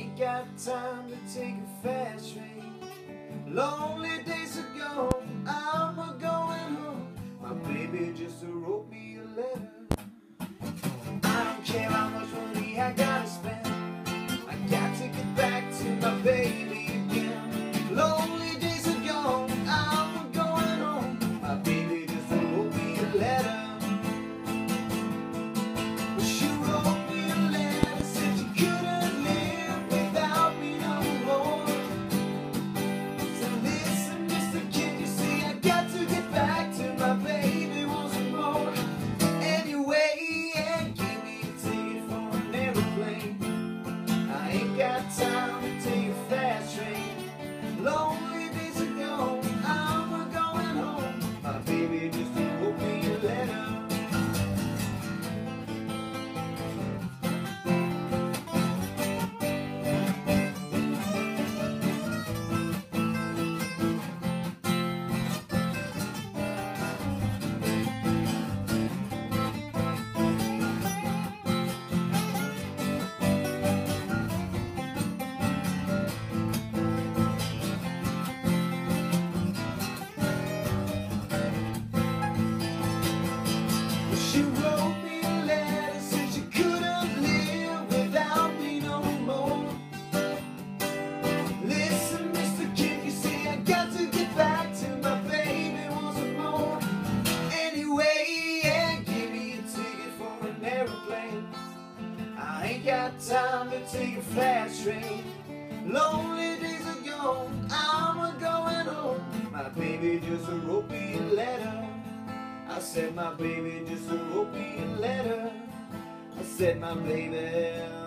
ain't got time to take a fast train. Lonely days are gone. got time to take a fast train. Lonely days are gone, I'm a going home. My baby just wrote me a letter. I said, my baby just wrote me a letter. I said, my baby.